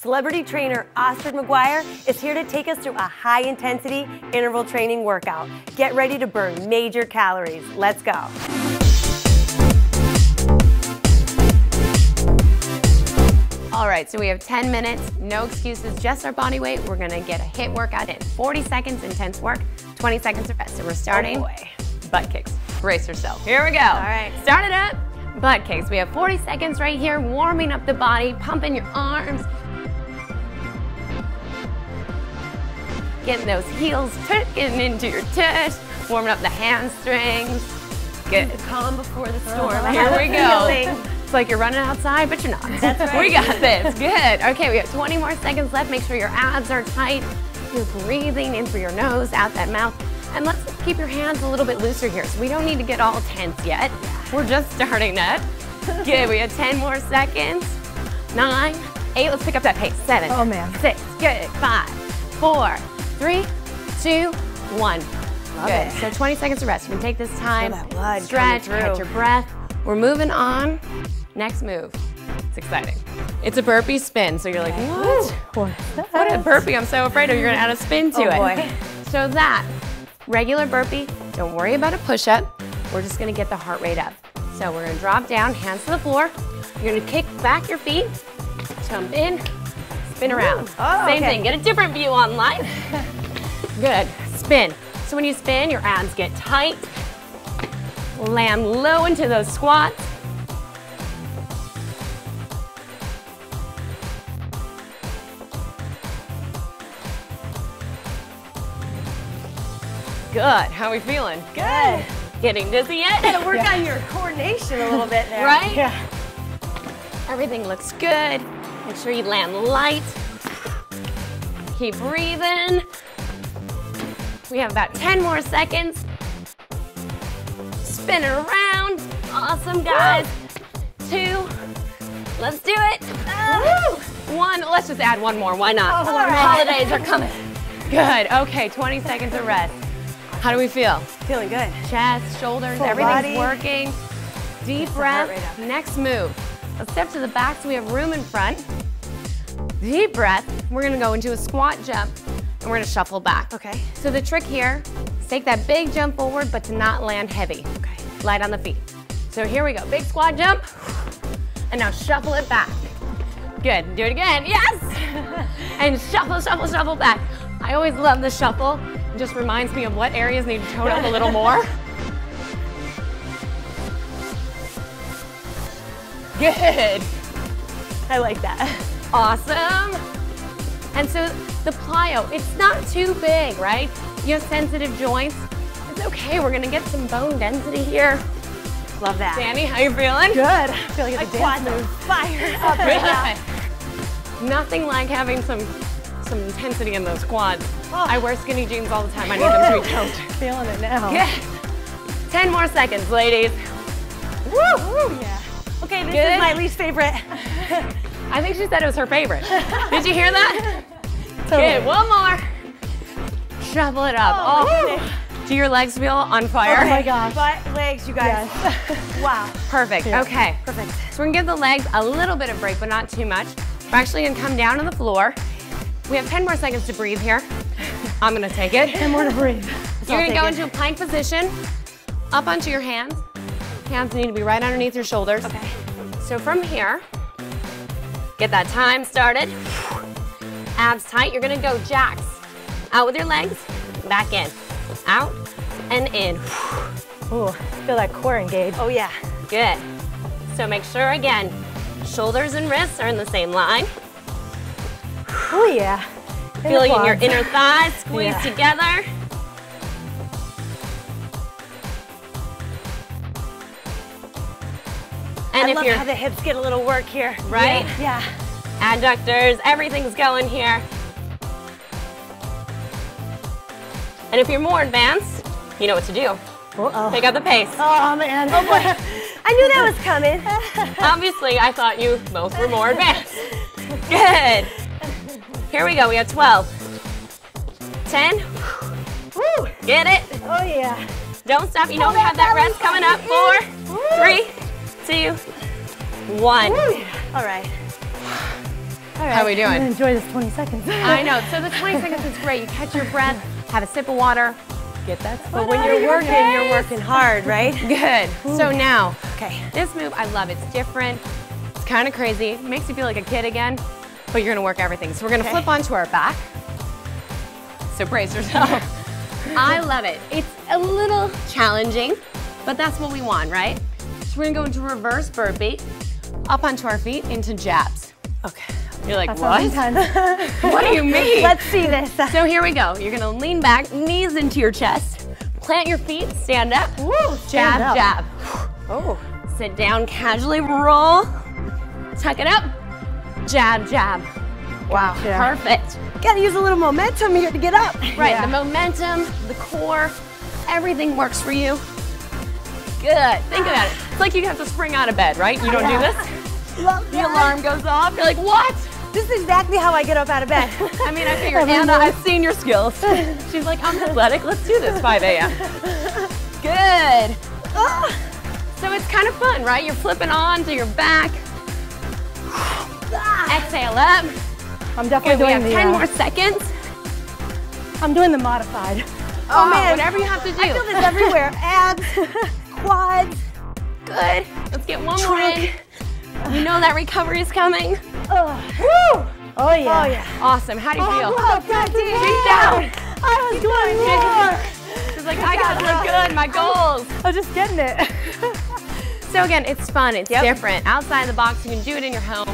Celebrity trainer Astrid McGuire is here to take us through a high intensity interval training workout. Get ready to burn major calories. Let's go. All right, so we have 10 minutes, no excuses, just our body weight. We're gonna get a HIIT workout in 40 seconds, intense work, 20 seconds of rest. So we're starting Oh butt kicks. Brace yourself. Here we go. All right. Start it up. Butt kicks. We have 40 seconds right here, warming up the body, pumping your arms. Getting those heels tucking into your tush, warming up the hamstrings. Good. Calm before the storm. I Here we go. It's like you're running outside, but you're not. That's right. We got this. Good. Okay, we have 20 more seconds left. Make sure your abs are tight. You're breathing in through your nose, out that mouth. And let's keep your hands a little bit looser here. So we don't need to get all tense yet. We're just starting that. Good. We have 10 more seconds. Nine, eight. Let's pick up that pace. Seven. Oh, man. Six. Good. Five, four, three, two, one. Good. it. So 20 seconds of rest. You can take this time. stretch, catch your breath. We're moving on. Next move. It's exciting. It's a burpee spin. So you're like, what? What a burpee. I'm so afraid of you're gonna add a spin to Oh, it. boy. So that, regular burpee, don't worry about a push-up. We're just gonna get the heart rate up. So we're gonna drop down, hands to the floor. You're gonna kick back your feet, jump in, spin around. Oh, Same okay. thing, get a different view online. Good, spin. So when you spin, your abs get tight. Land low into those squats. Good, how are we feeling? Good. Getting dizzy yet? Gotta work on your coordination a little bit there. Right? Yeah. Everything looks good. Make sure you land light. Keep breathing. We have about 10 more seconds. Spin it around. Awesome, guys. Two. Let's do it. One. Let's just add one more. Why not? Oh, right. Holidays are coming. Good. Okay, 20 seconds of rest. How do we feel? Feeling good. chest, shoulders, Full everything's body. working. Deep breath. up. Next move. Let's step to the back so we have room in front. Deep breath. We're gonna go into a squat jump and we're gonna shuffle back. Okay. So the trick here is take that big jump forward but to not land heavy. Okay. Light on the feet. So here we go. Big squat jump. And now shuffle it back. Good. Do it again. Yes! and shuffle, shuffle, shuffle back. I always love the shuffle. It just reminds me of what areas need to tone up a little more. Good. I like that. Awesome. And so the plyo, it's not too big, right? You have sensitive joints. It's okay. We're gonna get some bone density here. Love that. Danny, how you feeling? Good. I feel like My it's a quads dance are move. Fired up right now. Nothing like having some some intensity in those quads. Oh. I wear skinny jeans all the time. I need them to be toned. Feeling it now. Good. 10 more seconds, ladies. Woo! Yeah. Okay, this Good. is my least favorite. I think she said it was her favorite. Did you hear that? Good. One more. Shuffle it up. Oh, Oh. Do your legs feel on fire? Oh my gosh. Butt, legs, you guys. wow. Perfect. Yeah. Okay. Perfect. So we're gonna give the legs a little bit of break, but not too much. We're actually gonna come down to the floor. We have 10 more seconds to breathe here. I'm gonna take it. 10 more to breathe. You're gonna go take into a plank position, up onto your hands. Hands need to be right underneath your shoulders. Okay. So from here, get that time started. Abs tight. You're gonna go jacks. Out with your legs, back in. Out and in. Ooh, feel that core engage. Oh yeah. Good. So make sure again, shoulders and wrists are in the same line. Oh yeah. Feeling in your inner thighs squeeze Yeah. together. And I if love you're how the hips get a little work here. Right? Yeah. adductors, everything's going here. And if you're more advanced, you know what to do. Uh-oh. Pick up the pace. Oh man. Oh boy. I knew that was coming. Obviously, I thought you both were more advanced. Good. Here we go. We have 12. 10. Woo. Get it. Oh yeah. Don't stop. You know we have that rest coming up. Four, three, two, one. Woo. All right. All right. How are we doing? I'm gonna enjoy this 20 seconds. I know. So the 20 seconds is great. You catch your breath, have a sip of water, get that sweat But when you're working, face. you're working hard, right? Good. Ooh. So now, okay, this move I love. It's different. It's kind of crazy. It makes you feel like a kid again, but you're gonna work everything. So we're gonna okay. flip onto our back. So brace yourself. I love it. It's a little challenging, but that's what we want, right? So we're gonna go into reverse burpee, up onto our feet, into jabs. Okay. You're like, what? what do you mean? Let's see this. So here we go. You're gonna lean back, knees into your chest, plant your feet, stand up, Woo, stand jab, up. jab. Oh. Sit down, casually roll, tuck it up, jab, jab. Wow, perfect. Gotta use a little momentum here to get up. Right, yeah. the momentum, the core, everything works for you. Good, think about it. It's like you have to spring out of bed, right? You don't do this? Love the alarm goes off, you're like, what? This is exactly how I get up out of bed. I mean, I figured, Anna, I've seen your skills. She's like, I'm athletic, let's do this 5 a.m. Good. So it's kind of fun, right? You're flipping on to your back. Exhale up. I'm definitely Good, doing we have 10 uh, more seconds. I'm doing the modified. Oh, oh man. Whatever you have to do. I feel this everywhere. Abs, quads. Good. Let's get one Trunk. more in. You know that recovery is coming. Oh, Woo! oh yeah. Oh yeah. Awesome. How do you oh, feel? Oh, God, She's down. I was doing more. She's like, I gotta look good. My goals. I was just getting it. so again, it's fun. It's yep. different. Outside the box, you can do it in your home.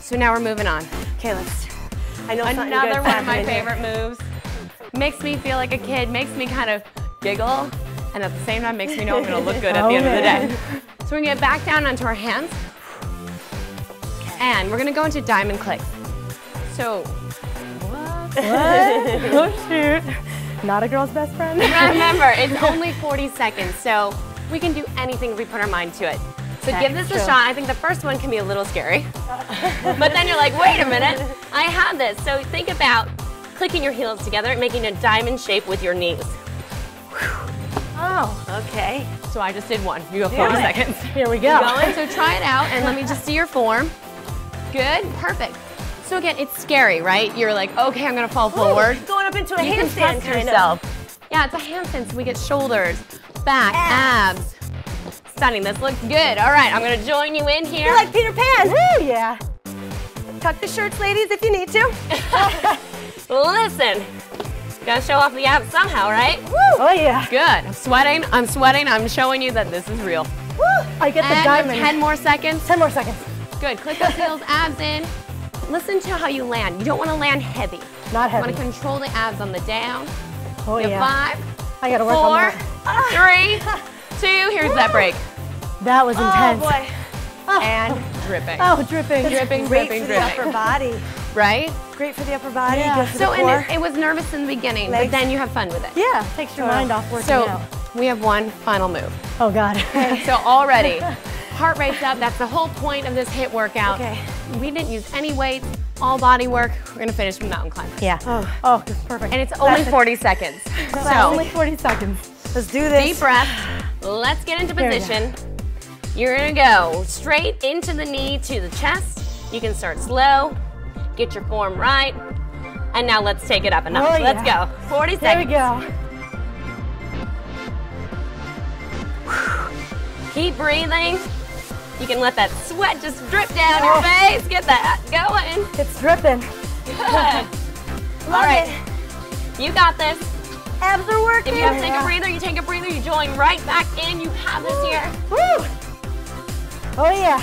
So now we're moving on. Okay, let's. I know another one of my favorite moves. Makes me feel like a kid. Makes me kind of giggle, and at the same time makes me know I'm gonna look good at the end of the day. So we're gonna get back down onto our hands. And we're gonna go into diamond clicks. So, what? what? oh shoot. Not a girl's best friend. Remember, it's only 40 seconds, so we can do anything if we put our mind to it. So okay, give this true. a shot. I think the first one can be a little scary. but then you're like, wait a minute, I have this. So think about clicking your heels together and making a diamond shape with your knees. Oh, okay. So I just did one. You go 40 seconds. Here we go. Going, so try it out and let me just see your form. Good, perfect. So again, it's scary, right? You're like, okay, I'm gonna fall forward. Ooh, going up into a you handstand kind yourself. Of. Yeah, it's a handstand, so we get shoulders, back, abs. abs. Stunning, this looks good. All right, I'm gonna join you in here. You're like Peter Pan. Woo, yeah. Tuck the shirts, ladies, if you need to. Listen, gotta show off the abs somehow, right? Woo. Oh yeah. Good, I'm sweating, I'm sweating, I'm showing you that this is real. Woo. I get the diamond. 10 more seconds. 10 more seconds. Good, click those heels, abs in. Listen to how you land. You don't want to land heavy. Not heavy. You want to control the abs on the down. Oh yeah. Five. I gotta work four, on that. Three, two, here's that break. That was oh, intense. Oh boy. Oh. And dripping. Oh, dripping. dripping, Great dripping, for dripping. the upper body. Right? Great for the upper body. Yeah. so and it, it, was nervous in the beginning, Legs. but then you have fun with it. Yeah, takes your mind off working so, out. we have one final move. Oh God. so already, heart rate's up. That's the whole point of this HIIT workout. Okay. We didn't use any weights, all body work. We're gonna finish with mountain climbers. Yeah. Oh, oh perfect. And it's only 40 seconds. so only 40 seconds. Let's do this. Deep breath. Let's get into position. You're gonna go straight into the knee to the chest. You can start slow, get your form right. And now let's take it up a notch. Oh, let's go. 40 seconds. There we go. Keep breathing. You can let that sweat just drip down oh. your face. Get that going. It's dripping. Good. All right. It. You got this. Abs are working. If you have to take a breather, you take a breather, you join right back in. You have this here. Woo. Oh yeah.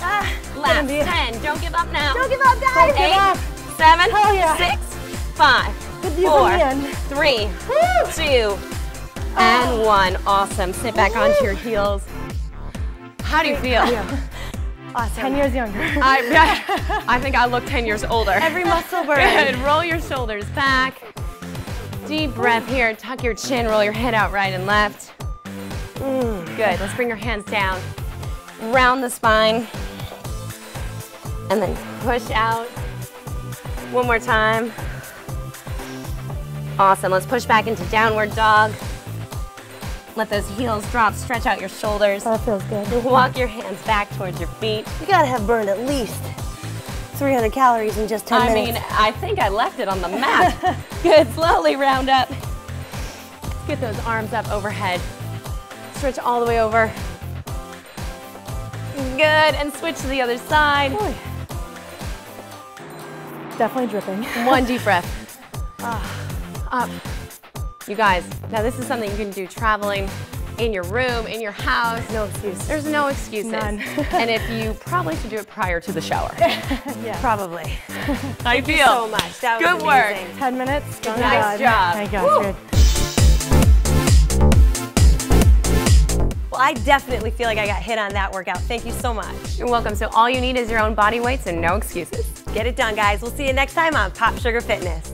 Ah, Last 10. Don't give up now. Don't give up, guys. Don't Eight, up. seven, oh, yeah. six, five, four, three, Woo. two, oh. and one. Awesome. Sit back Woo. onto your heels. How do you feel? Awesome. 10 years younger. I, I think I look 10 years older. Every muscle burn. Good. Roll your shoulders back. Deep breath here. Tuck your chin. Roll your head out right and left. Mm, good, let's bring your hands down. Round the spine. And then push out. One more time. Awesome, let's push back into downward dog. Let those heels drop, stretch out your shoulders. That feels good. Walk your hands back towards your feet. You gotta have burned at least 300 calories in just 10 I minutes. I mean, I think I left it on the mat. Good, slowly round up. Get those arms up overhead. Stretch all the way over. Good, and switch to the other side. Boy. Definitely dripping. One deep breath. Ah, up. You guys, now this is something you can do traveling in your room, in your house. no excuse. There's no excuses. None. and if you probably should do it prior to the shower. yeah. Probably. I Thank you so much. That was Good work. 10 minutes. Nice job. Thank you. Good. I definitely feel like I got hit on that workout. Thank you so much. You're welcome. So all you need is your own body weights and no excuses. Get it done, guys. We'll see you next time on Pop Sugar Fitness.